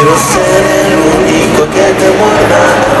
Quiero ser el único que te muerda